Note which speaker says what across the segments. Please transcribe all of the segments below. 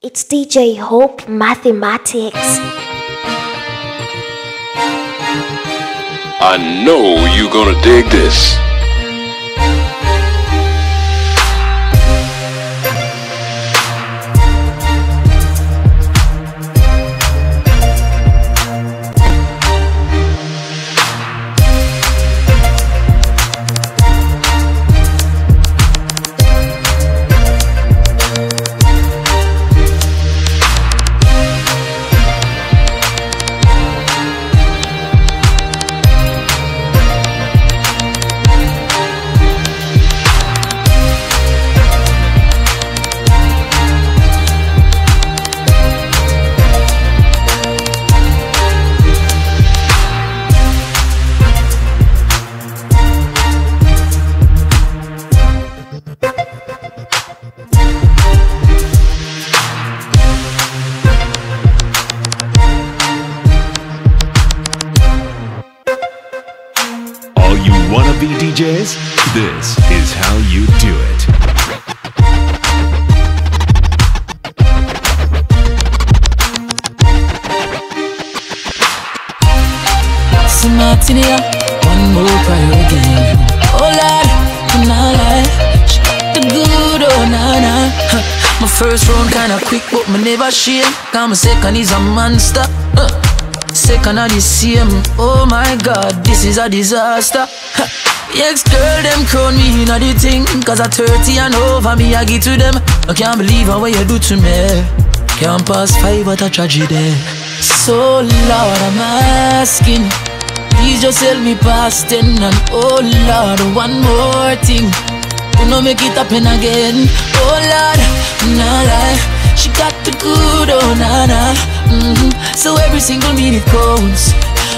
Speaker 1: It's DJ Hope Mathematics.
Speaker 2: I know you're gonna dig this.
Speaker 3: Cause my second is a monster. Huh. Second of the same. Oh my God, this is a disaster. Ex girl them crown me in the thing. Cause at 30 and over me, I give to them. I can't believe what you do to me. Can't pass five, but a tragedy. So Lord, I'm asking. Please just help me past ten and oh Lord, one more thing. Do not make it happen again. Oh Lord, nah lie. She got the good, oh nah nah. hmm So every single minute counts.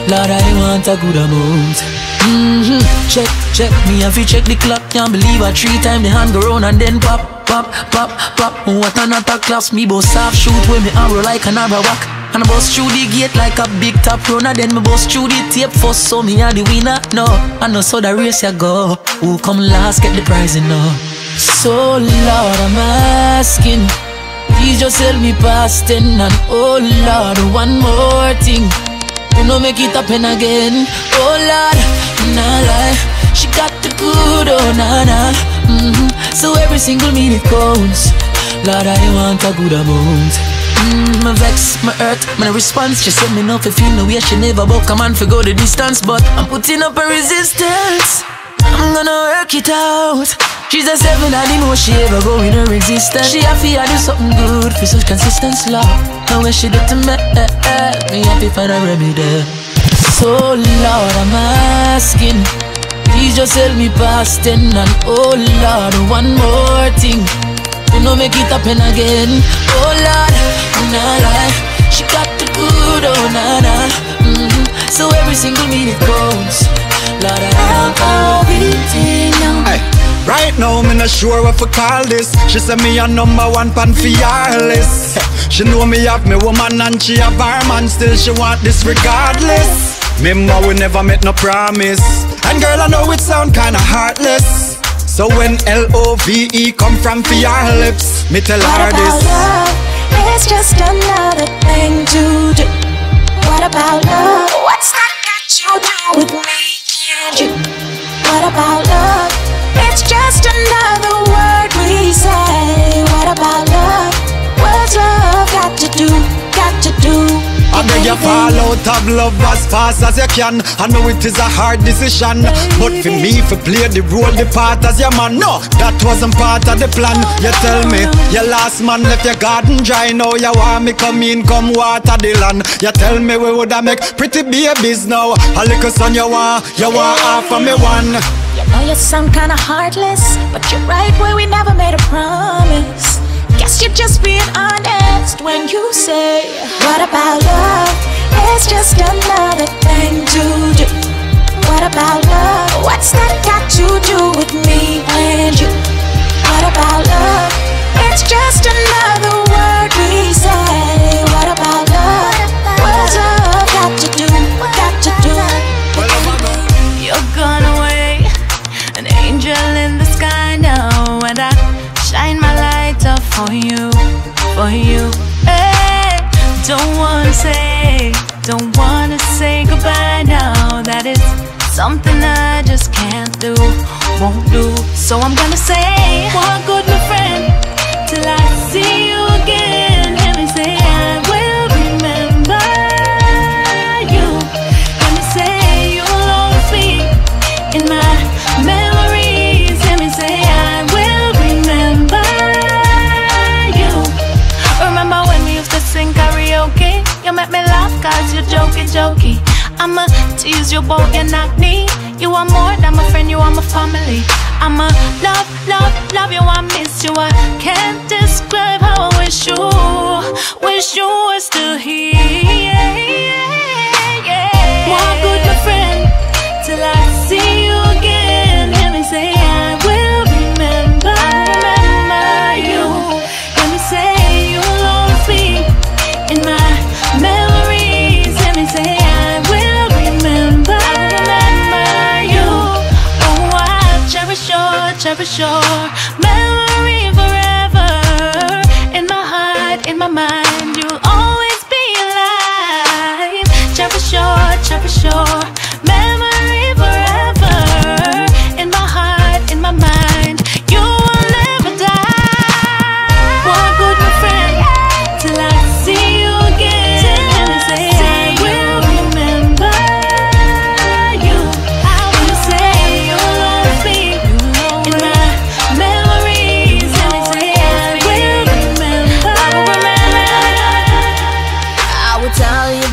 Speaker 3: Lord, I want a good amount. hmm Check, check me if you check the clock. Can't believe I three times the hand go round and then pop, pop, pop, pop. What another class me boss half shoot when me arrow like an arrow whack. And I bust through the gate like a big top runner Then me bust through the tape first so me are the winner No, I know so the race ya go Who come last get the prize you know So Lord I'm asking Please just help me past ten And oh Lord one more thing. You not make it happen again. Oh Lord, nah lie. She got the good oh nah nah. Hmm So every single minute counts. Lord I want a good amount. Mm, my vex, my hurt, my response. She said me no fi feel no way. She never book a man fi go the distance But I'm putting up a resistance. I'm gonna work it out She's a seven, I didn't know she ever go in her existence She happy I do something good for such consistent love Now when she did to me, eh, eh, me happy find a remedy So Lord, I'm asking Please just help me past ten And oh Lord, one more thing do not make it happen again. Oh Lord, nah lie. She got the good, oh nah nah. hmm So every single minute counts. Lord, I want now,
Speaker 4: me not sure what to call this. She say me a number one pan for your list. She know me have me woman and she have her man. Still she want this regardless. Remember we never met no promise. And girl, I know it sound kinda heartless. So when L-O-V-E come from for your lips, me tell
Speaker 5: What
Speaker 4: her
Speaker 5: about
Speaker 4: this.
Speaker 5: love? It's just another thing to do. What about love? What's that got you do with me and you? What about love? Just another
Speaker 4: I beg you fall out of love as fast as you can. I know it is a hard decision, but for me, for play the role, the part as your man, no, that wasn't part of the plan. You tell me, your last man left your garden dry. Now you want me come in, come water the land. You tell me we woulda make pretty babies now. A little son you want, you want half of me one.
Speaker 5: You know you sound kinda heartless, but you're right where we never made a promise. Guess you're just being honest when you say, What about love? It's just another thing to do. What about love? What's that got to do with me and you? What about love? It's just another
Speaker 6: for you, for you. Hey, don't wanna say, don't wanna say goodbye now. That is something I just can't do, won't do. So I'm gonna say, walk good, cause you're jokey jokey. I'ma tease you about your knock knee. You are more than my friend, you are my family. I'ma love, love, love you, I miss you. I can't describe how I wish you, wish you were still here. Cherish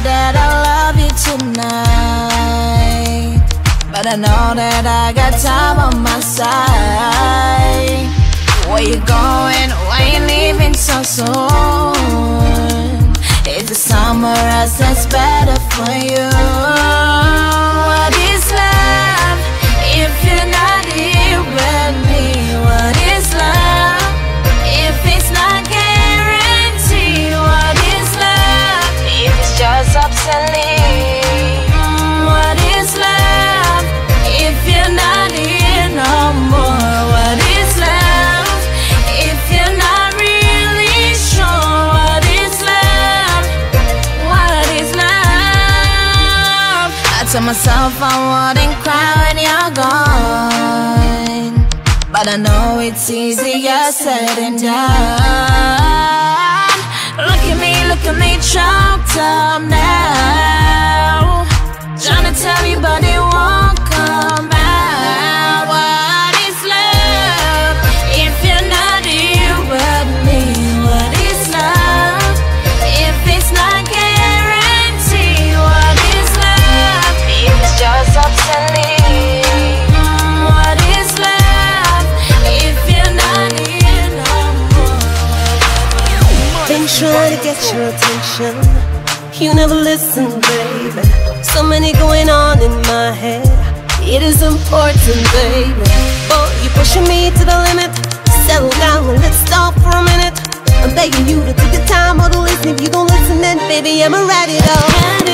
Speaker 7: that I love you tonight. But I know that I got time on my side. Where you going? Why you leaving so soon? It's the summer else that's better for you. What is love Tell myself I wouldn't cry when you're gone. But I know it's easier said than done. Look at me, look at me, choked up now. Trying to tell you, but
Speaker 8: You never listen, baby. So many going on in my head. It is important, baby. Boy, you're pushing me to the limit. Settle down and let's talk for a minute. I'm begging you to take the time or to listen. If you don't listen, then baby, I'ma write it out.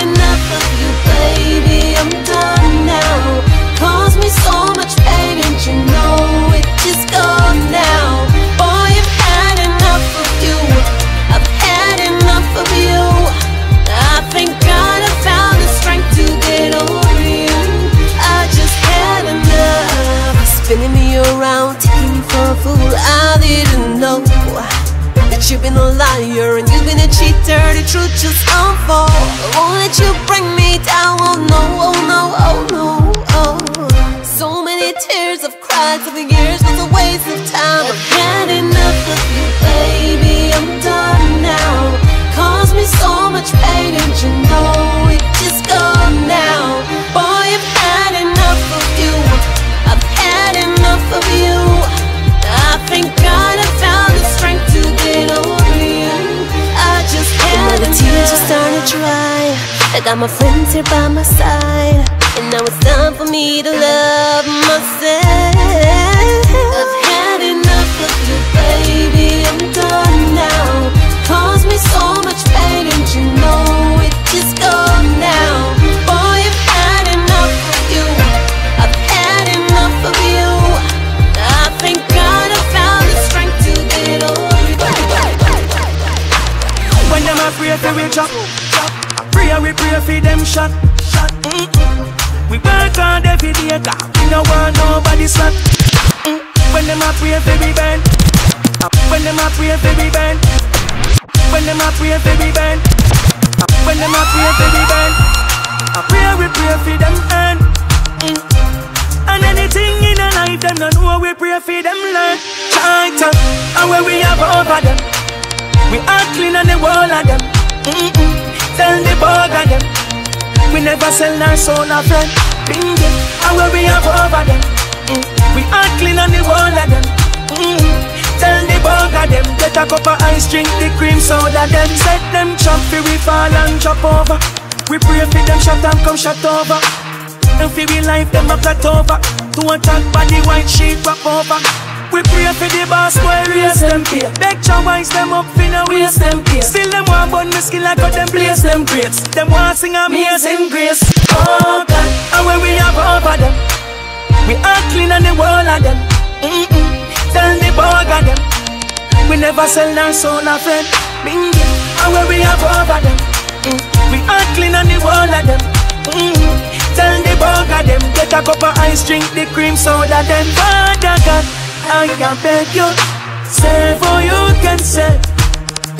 Speaker 8: Been a liar and you've been a cheater. The truth just unfold. I won't let you bring me down. Oh no, oh no, oh no, oh. So many tears I've cried for the years was a waste of time. Got my friends here by my side, and now it's time for me to love myself.
Speaker 9: For them shot. We work hard every day, cause we no want nobody. Mm. When them a pray for we burn, when them a pray for we burn, when them a pray for we burn, when them a pray for we burn. I pray we pray for them. Mm. And anything in a life, them no know we pray for them learn. China, and where we have over them. We are clean on the wall of them. Mm-mm. Tell the bug of them. We never sell our soul a friend. Bingo, and where we have over them. Mm. We are clean on the wall of them. Mm. Tell the bug of them. Get a cup of ice, drink the cream soda. Them set them chop, we fall and chop over. We pray for them shut and come shut over. And for we life them a flat over. To attack body white sheet wrap over. We pray for the boss boy raise them pay. Beg wise them up finna waste them pay. Still them want burn me skin like how them place them grades. Them want sing amazing grace. Oh God, and when we have over them, we are clean on the wall of them. Mm-mm. Tell the bug of them. We never sell our soul a friend. Bingo, and when we have over them. Mm. We are clean on the wall of them. Mm. Tell the bug of them. Get a cup of ice, drink the cream soda. Then Father God, I can beg you. Say for you can say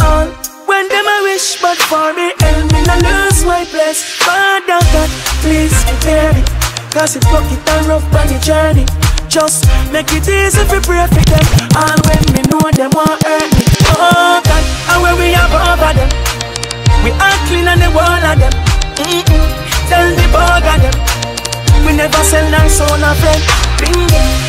Speaker 9: all. When them I wish, but for me, help me not lose my place. Father God, please prepare me. Cause it and rough on the journey. Just make it easy for pray for them. And when me know them won't hurt me. Oh God, and when we have over them. We are clean on the wall of them. Mm-mm. Tell the bug of them. We never sell our soul a friend. Bingo. And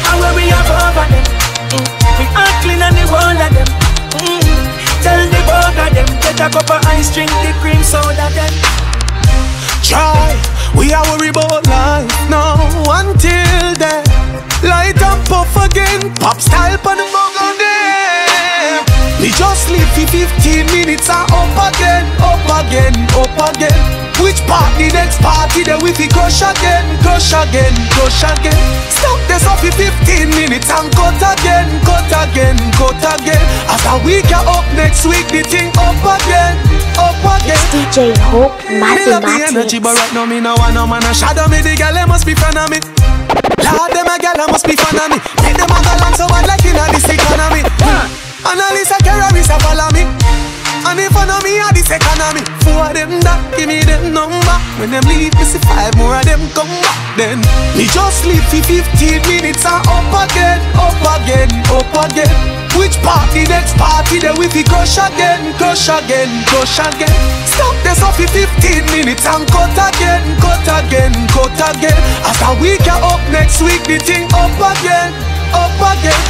Speaker 10: 15 minutes up again, up again, up again. Which part the next party then we fi crush again, crush again, crush again. Stop this off for 15 minutes and cut again, cut again, cut again. After we get up next week, the thing up again, up again.
Speaker 1: DJ Hope
Speaker 10: Me love the energy, but right now me no want no man a shadow me. The girl must be fan of me. Lord, them a girl must be fan of me. Make them a go so bad like inna this economy. Annalisa terrorist a follow me. Of them that give me them number. When them leave me see five more of them come back Then. Me just sleep for 15 minutes and up again Up again, up again. Which party next party then we fi crush again Crush again, crush again? Stop this off for 15 minutes and cut again Cut again, cut again. After we get up next week the thing up again Up again.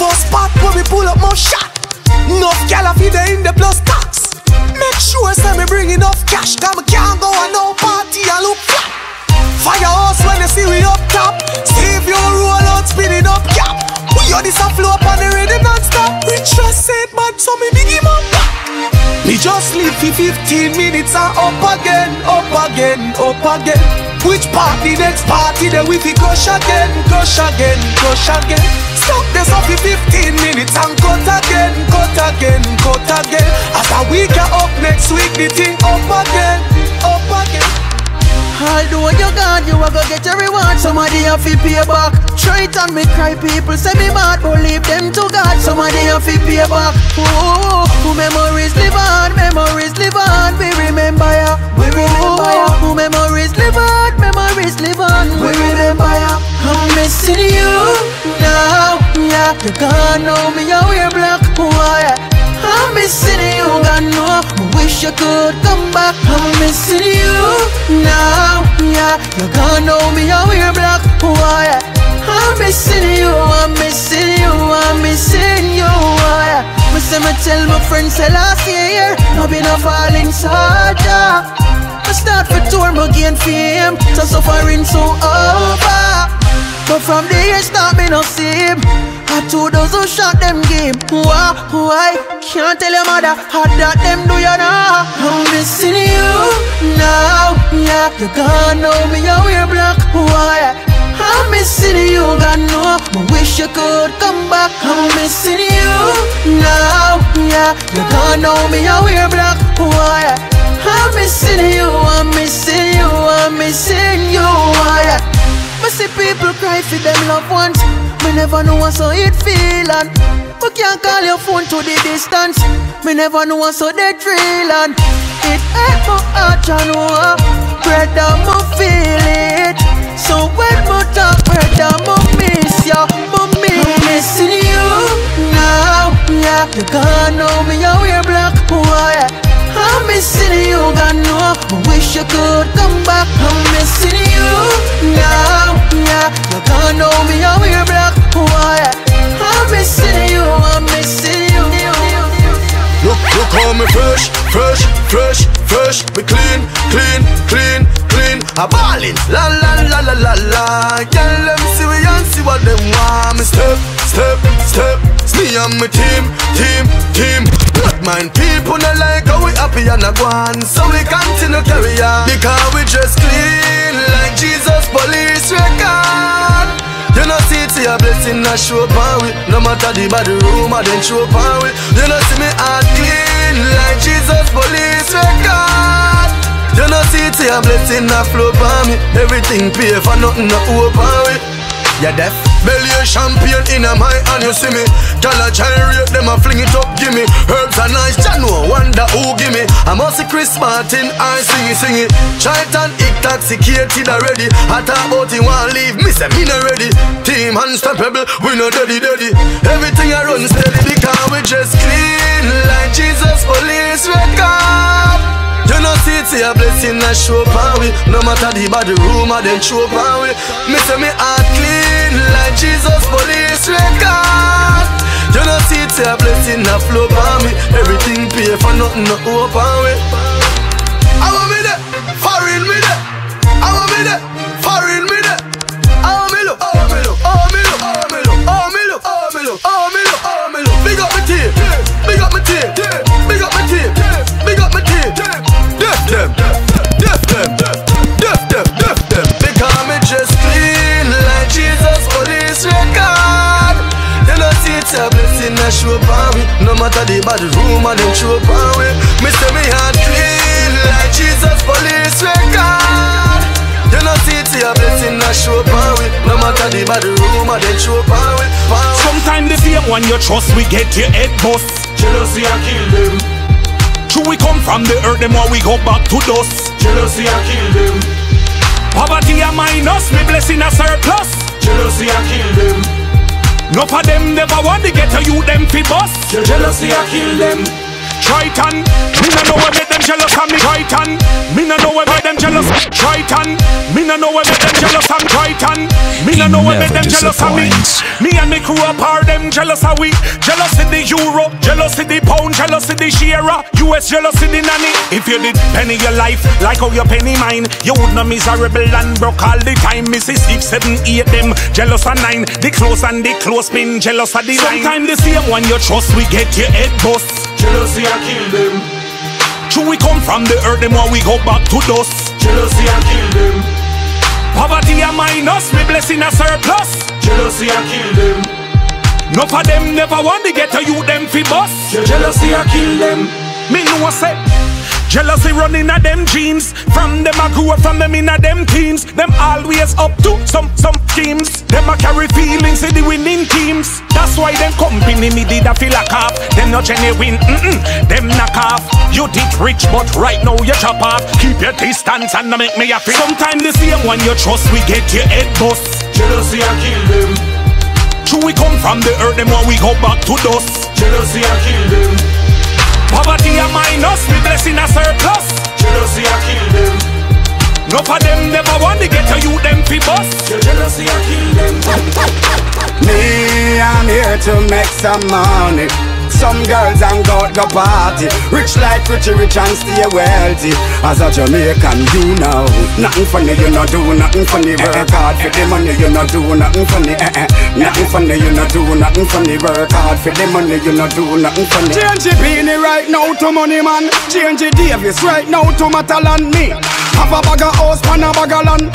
Speaker 10: First spot when we pull up more shot. Enough gal a feed in the plus tax. Make sure say me bring enough cash, cause me can't go on no party and look flat. Firehouse when you see we up top. See if you roll out, spinning up cap. We on this a flow up on the rhythm non-stop. Rich trust said bad, so me big him up. Me just sleep for 15 minutes and up again, up again, up again. Which party next party then we fi crush again, crush again, crush again. Stop this off for 15 minutes and cut again, cut again, cut again. After we get up next week, the thing up again, up again.
Speaker 11: Although you gone, you a go get your reward. Somebody have to pay back. Try it and me cry. People say me mad, but leave them to God. Somebody have to pay back. Oh, oh, memories live on, memories live on. We remember ya. We remember ya. Oh, memories live on, memories live on. We remember ya. I'm missing you now. Yeah, you gone now. Me oh, a wear black. Why? I'm missing you, God no. I wish you could come back. I'm missing you now. Yeah, You're gone, know me, I wear black. Why? Oh, I'm missing you, I'm missing you, I'm missing you. Why? Me say me tell my friends say last year, no be no falling soldier. Start for tour, me gain fame, so suffering so over. But from the year start me no him I two who shot them game. Why, why, can't tell your mother How that them do you now? I'm missing you now, yeah. You gone know me, I wear black. Why, I'm missing you, God know I wish you could come back. I'm missing you now, yeah. You gone know me, I wear black. Yeah. I'm missing you, I'm missing you, I'm missing you, oh yeah. See people cry for them loved ones. Me never know what so it feel and we can't call your phone to the distance. Me never know what so they and it hurt my heart and know, brother, me feel it. So when me talk, brother, me miss ya, me missing you now, yeah. You can't know me, you wear black. I'm missing you, God know. I wish you could come back. I'm missing you now, yeah. You can't know me, I wear black, yeah. I'm missing you, I'm missing you.
Speaker 12: Look, look how me fresh, fresh, fresh, fresh. Me clean, clean, clean, clean. A ballin', la la la la la la. Girl, let me see we and see what them want. Me step, step, step. It's me and my team, team, team. Blood mind people not like how we happy and a go on. So we continue carry on because we just clean like Jesus police record. You know see it a blessing a show up we No matter the bad I then show up we You know see me heart clean like Jesus police record You know see it a blessing a flow on me Everything pay for nothing no hope on we You deaf? Belly a champion in a my hand you see me. Gyal a gyrate them a fling it up give me Herbs are nice Jah know wonder who give me. I must see Chris Martin I sing it sing it. Troyton intoxicated already. I talk about him want leave me say me not ready. Team unstoppable we no dirty dirty Everything I run steady because we just clean. Like Jesus police record you know see it's a blessing a show up we No matter the bad I then show up we Me say me heart clean like Jesus police record. You know see it's a blessing a flow on me Everything pay for nothing no hope on we I want me there, foreign me there I want me there, foreign me No matter the bad room and them show up on we Me say me heart clean like Jesus police record You know see it's a blessing a show power on we No matter the bad room and them show up on we
Speaker 13: Sometimes the same one you trust we get your head bust
Speaker 12: Jealousy I kill them
Speaker 13: True we come from the earth, them while we go back to dust.
Speaker 12: Jealousy I kill them.
Speaker 13: Poverty a minus, me blessing a surplus.
Speaker 12: Jealousy I kill them.
Speaker 13: No for them never want to get to you them fi bust.
Speaker 12: Jealousy I kill them.
Speaker 13: Troyton, me no know what make them jealous of me. Troyton, me no know what make them jealous. Troyton, me no know what make them jealous of. Troyton, me no know what make them jealous of me. Me and me crew up are them jealous of we. Jealous of the euro, jealous of the pound, jealous of the share. US jealous of the nanny. If you did penny your life like how you penny mine, you would not miserable and broke all the time. Missy six, seven, eight them jealous of nine. The close and the close pin jealous of the line. Sometimes the same one you trust we get your head bust.
Speaker 12: Jealousy I kill them.
Speaker 13: True we come from the earth, them while we go back to dust.
Speaker 12: Jealousy I kill them.
Speaker 13: Poverty a minus, me blessing a surplus.
Speaker 12: Jealousy I kill them.
Speaker 13: No for them never want to get to you them fi bust.
Speaker 12: Jealousy I kill them.
Speaker 13: Me know say. Jealousy running at them jeans From them I grew up from them in a them teams Them always up to some some schemes. Them I carry feelings in the winning teams. That's why them company me did a feel like off Them not genuine, mm-mm, them knock off You did rich but right now you chop off. Keep your distance and make me happy. Sometimes the same one you trust we get your head bust.
Speaker 12: Jealousy I kill them.
Speaker 13: True we come from the earth them when we go back to dust.
Speaker 12: Jealousy I kill them.
Speaker 13: Poverty a minus, me blessing a surplus.
Speaker 12: Jealousy I kill them.
Speaker 13: No for them never want to get to you them fi bust.
Speaker 12: Jealousy I kill them.
Speaker 14: Me, I'm here to make some money. Some girls and go go party. Rich like Richie Rich and stay wealthy. As a Jamaican you know. Nothing funny you not do Nothing funny. Work hard for the money you not do Nothing funny. Eh, eh. Nothing funny you not do Nothing funny. Work hard for the money you not do Nothing funny. Change the Beenie right now to money man. Change the Davis right now to Matalan me Have a bag of house, pan a bag of land.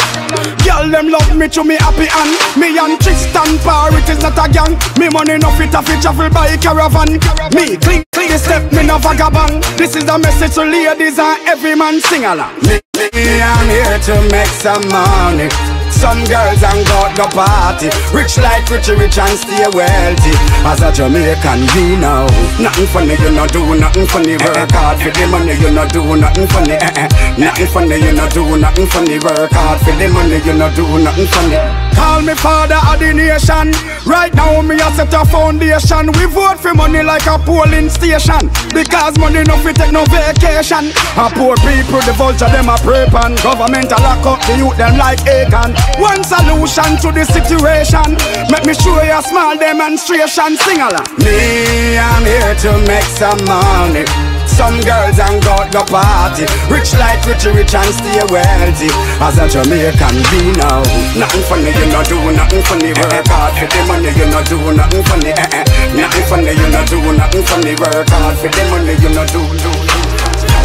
Speaker 14: Girl, them love me to me happy and me and Tristan Par, it is not a gang. Me money no fit a fit travel by caravan. Me clean, clean step, me no vagabond. This is a message to ladies and every man sing along. Me, me, I'm here to make some money. Some girls and God go party. Rich like Richie Rich and stay wealthy. As a Jamaican you know Nothing funny you not do Nothing funny work hard for the money you not do Nothing funny eh, eh. Nothing funny you not do Nothing funny work hard for the money you not do Nothing funny. Call me father of the nation. Right now me a set a foundation. We vote for money like a polling station. Because money no fit take no vacation. A poor people the vulture them a prep and Government a lock up the youth them like Acon one solution to the situation. Make me show you a small demonstration. Sing along. Me, I'm here to make some money. Some girls and God go party Rich like Richie Rich and stay wealthy As a Jamaican be now Nothing funny you not do Nothing funny work hard for the money you not do Nothing funny eh, eh. Nothing funny you not do Nothing funny work hard for the money you not do, do, do.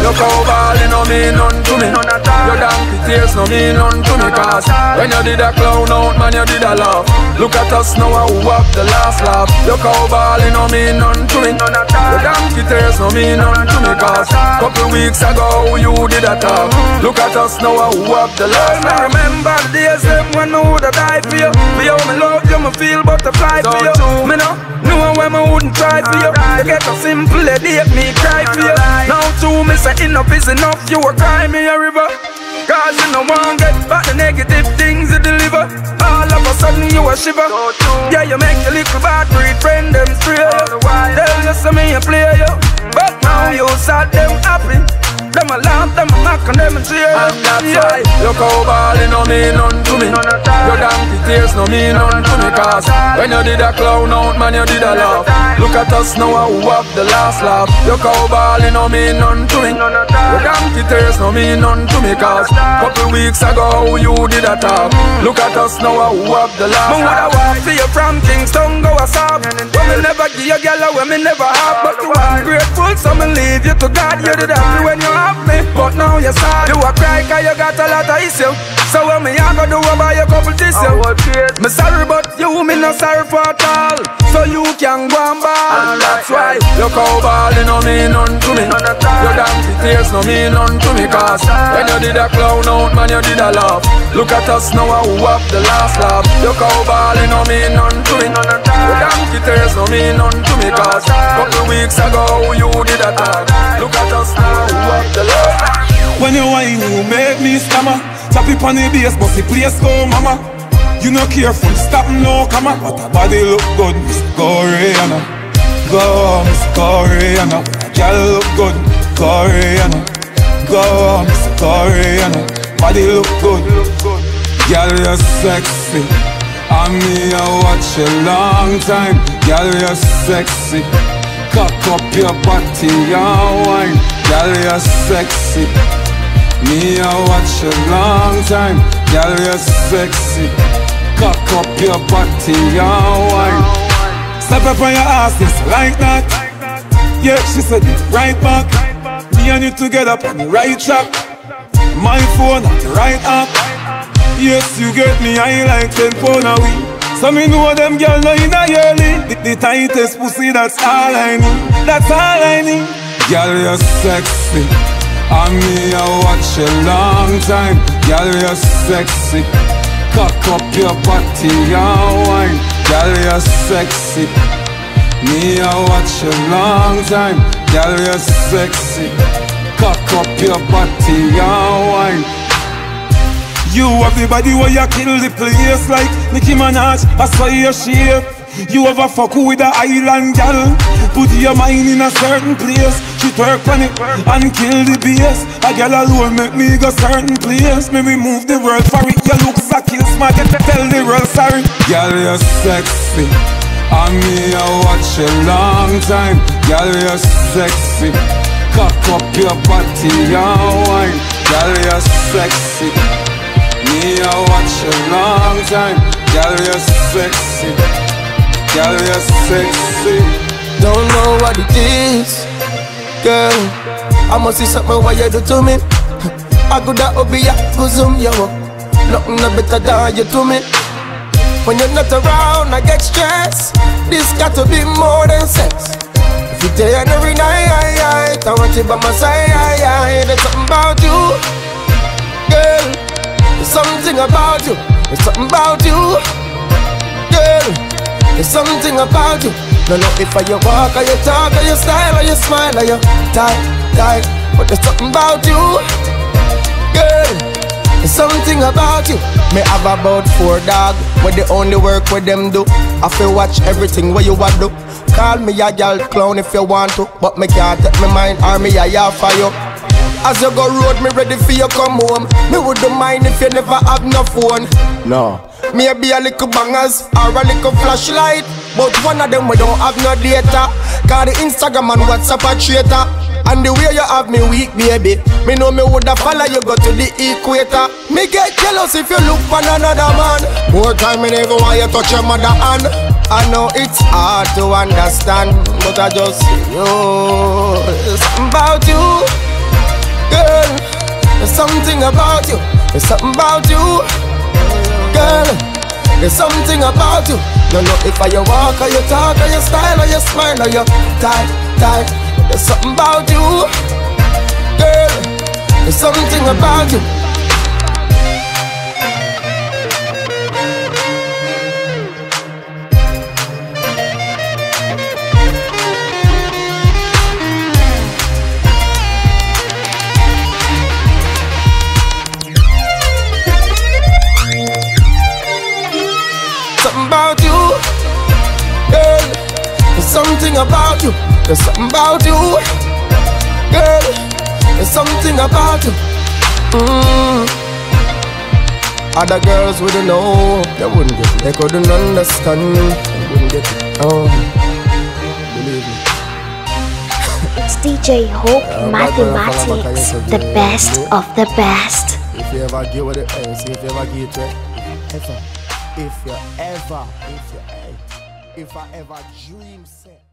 Speaker 15: Look how ballin' no mean none to me. Your donkey tears no mean none to me. Cause when you did a clown out man you did a laugh. Look at us now who have the last laugh. Look how ballin' no mean none to me. Your donkey tears no mean none to me. Cause couple weeks ago you did a talk. Look at us now who have the last laugh. I remember the days when I woulda died for you. Me how me love you me feel butterfly for you. Me know, know when me wouldn't try for you. You get a simple headache me cry for you. Now two me say say enough is enough, you a cry me a river. Cause you no one get back the negative things you deliver. All of a sudden you a shiver. Yeah, you make your little bad breed friend them stray. Tell you some me a play you, but now you sad them happy. Them a laugh, them a mock, and them a cheer. And that's yeah. why look how ballin' no mean none to me. Your donkey tears no mean none to me. Cause when you did a clown out, man, you did a laugh. Look at us now, who have the last laugh. Look how ballin' no mean none to me. Your donkey tears no mean none to me. Cause couple weeks ago, you did a talk. Look at us now, who have the last laugh. Me woulda walk for you from Kingston, go a stop. Me never give you girl, when me never have. But you are grateful, so me leave you to God. You did happy when you have me, but now you're sad. You a cry cause you got a lot of issue. So what me a go do about your couple tissue? Me sorry but you me no sorry for at all. So you can go and ball. And that's why look how ballin' no mean none to me. Your donkey tears no mean none to me. Cause when you did a clown out man you did a laugh. Look at us now who have the last laugh. Look how ballin' no mean none to me. Your donkey tears no mean none to me. Cause couple weeks ago you did a talk. Look at us now who have the last
Speaker 16: when you whine, you make me stammer. Tap it on the bass, but the place go, mama. You no careful, stop no come But her body look good, Miss Koreana. Go, Miss Koreana. Girl look good, Koreana. Go, Miss Koreana. Body look good. Girl, you're sexy. I me, I watch a long time. Girl, you're sexy. Cock up your body, your wine. Girl, you're sexy. Me, I watch a long time. Girl, you're sexy. Cock up your body, your wine. Step up on your ass, it's like that. Yeah, she said it right back. Me and you together on the right track. My phone at the right app. Yes, you get me, I like 10 pound a week. So me know them girl know in a yearly the, the tightest pussy, that's all I need That's all I need Girl, you're sexy. And me, I watch a long time. Girl, you're sexy. Cock up your body and wine. Girl, you're sexy. Me, I watch a long time. Girl, you're sexy. Cock up your body and wine. You have the body where you kill the place like Nicki Minaj. I saw your shape. You ever fuck with a island gal? Put your mind in a certain place. She twerk on it and kill the bass. A gal alone make me go certain place. Me remove the world for it. Your looks a kill smart. Tell the world sorry. Girl, you're sexy. And me, I watch a long time. Girl, you're sexy. Cock up your body and wine. Girl, you're sexy. Me, I watch a long time. Girl, you're sexy. Girl, you're sexy.
Speaker 17: Don't know what it is, girl. I must see something what you do to me. I could have be a bosom you up. Nothing no better than you to me. When you're not around, I get stressed. This got to be more than sex. If you tell every night, I want you by my side. There's something about you, girl. There's something about you. There's something about you, girl. There's something about you. No, no, if I you walk, or you talk, or you style, or you smile, or you tight, tight. But there's something about you, girl. There's something about you. Me have about four dog. Where the only work with them do. I feel watch everything where you want do. Call me a gal clown if you want to. But me can't take my mind or me a yell for you. As you go road, me ready for you come home. Me wouldn't mind if you never have no phone. No. Maybe a little bangers or a little flashlight. But one of them we don't have no data. Cause the Instagram and WhatsApp a traitor. And the way you have me weak, baby. Me know me woulda follow you go to the equator. Me get jealous if you look for another man. More time me never want you touch your mother hand. I know it's hard to understand, but I just. There's something about you, girl. There's something about you. There's something about you, girl. There's something about you. No, no, if I you walk or you talk or you style or you smile or you tight, tight. There's something about you, girl. There's something about you. There's something about you, girl. There's something about you. Mm. Other girls wouldn't know, they wouldn't get it. They couldn't understand, they wouldn't get it. Oh, believe me.
Speaker 1: It's DJ Hope
Speaker 17: Yeah,
Speaker 1: Mathematics,
Speaker 17: I guess,
Speaker 1: the best of the best.
Speaker 17: If you ever get with it, see if you ever get it. Ever, if you ever, if you ever, if I ever dream set.